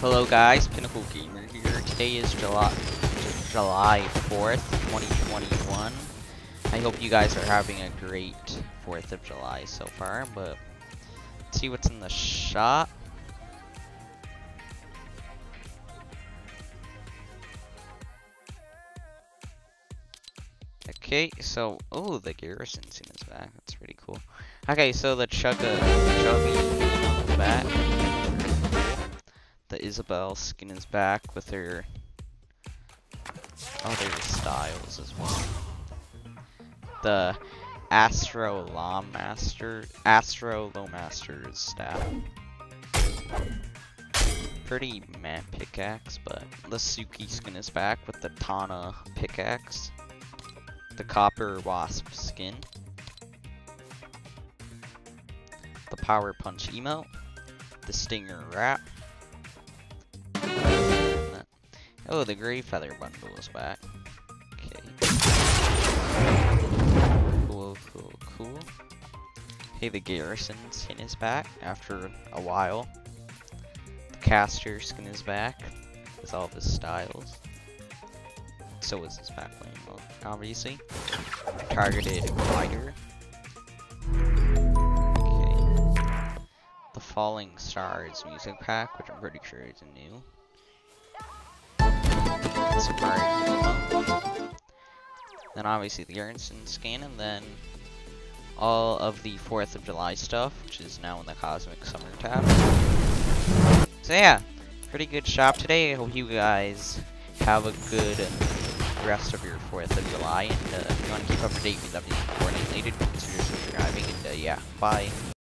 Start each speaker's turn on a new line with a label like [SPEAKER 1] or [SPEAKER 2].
[SPEAKER 1] Hello guys, Pinnacle Gamer here. Today is July July 4th, 2021. I hope you guys are having a great 4th of July so far, but let's see what's in the shop. Okay, so oh the garrison scene is back. That's pretty cool. Okay, so the Chugga Chuggy is back. The skin is back with her other styles as well. The Astro Law Master Astro Low Master's staff. Pretty meh pickaxe, but the Tsuki skin is back with the Tana pickaxe the Copper Wasp skin, the Power Punch emote, the Stinger Wrap, oh, the Gray Feather bundle is back. Okay. Cool, cool, cool. Hey, the Garrison skin is back after a while. The Caster skin is back with all of his styles so is his backplane mode, obviously. Targeted glider. Okay. The Falling Stars music pack, which I'm pretty sure is new. Then obviously the Garrison skin, and then all of the 4th of July stuff, which is now in the Cosmic Summer tab. So yeah, pretty good shop today. I hope you guys have a good rest of your 4th of July. And uh, if you want to keep up to date with everything coordinated, consider subscribing. And uh, yeah, bye.